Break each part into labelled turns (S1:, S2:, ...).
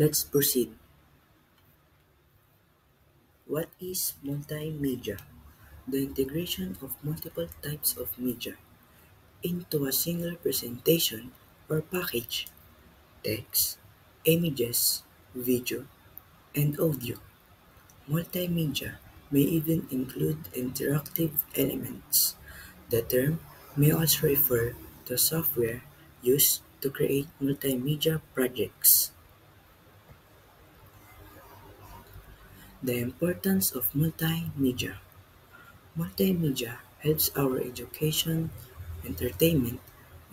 S1: Let's proceed. What is multimedia? The integration of multiple types of media into a single presentation or package text, images, video, and audio. Multimedia may even include interactive elements. The term may also refer to software used to create multimedia projects. The importance of multimedia. Multimedia helps our education, entertainment,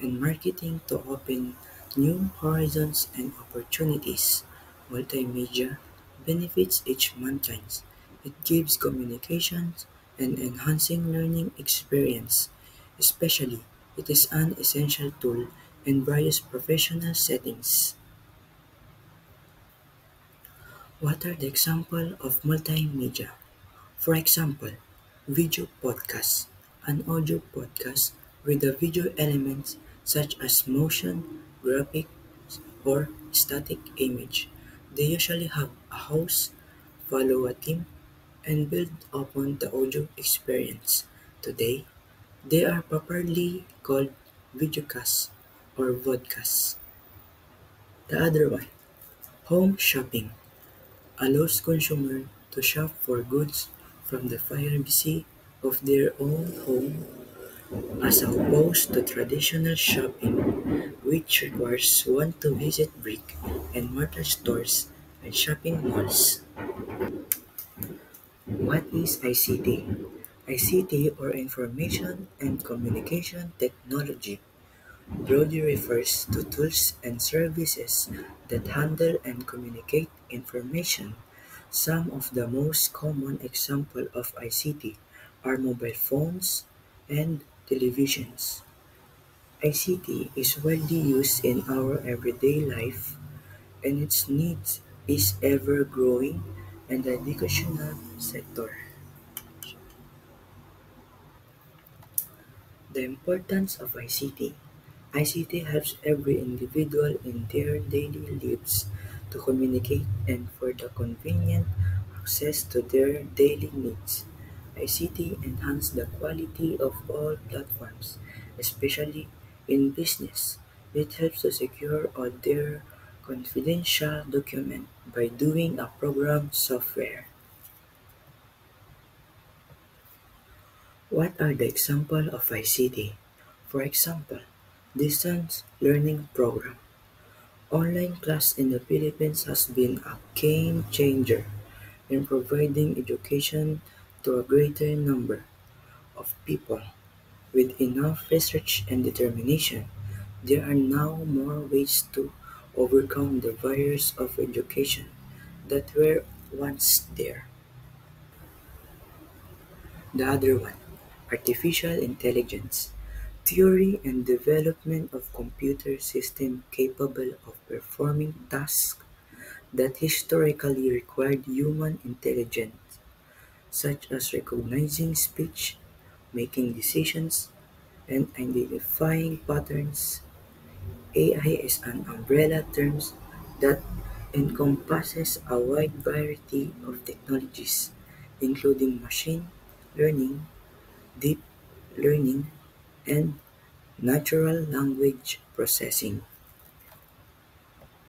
S1: and marketing to open new horizons and opportunities. Multimedia benefits each mankind. It gives communications and enhancing learning experience. Especially, it is an essential tool in various professional settings. What are the examples of multimedia? For example, video podcast, an audio podcast with the video elements such as motion, graphics, or static image. They usually have a host, follow a theme, and build upon the audio experience. Today, they are properly called videocasts or vodcasts. The other one, home shopping, allows consumers to shop for goods from the privacy of their own home as opposed to traditional shopping which requires one to visit brick and mortar stores and shopping malls. What is ICT? ICT or Information and Communication Technology broadly refers to tools and services that handle and communicate information. Some of the most common examples of ICT are mobile phones and televisions. ICT is widely used in our everyday life and its needs is ever growing in the educational sector. The importance of ICT. ICT helps every individual in their daily lives to communicate and for the convenient access to their daily needs. ICT enhances the quality of all platforms, especially in business. It helps to secure all their confidential documents by doing a program software. What are the examples of ICT? For example, distance learning program. Online class in the Philippines has been a game changer in providing education to a greater number of people. With enough research and determination, there are now more ways to overcome the barriers of education that were once there. The other one, artificial intelligence, theory and development of computer systems capable of performing tasks that historically required human intelligence, such as recognizing speech, making decisions, and identifying patterns. AI is an umbrella term that encompasses a wide variety of technologies, including machine learning, deep learning, and natural language processing.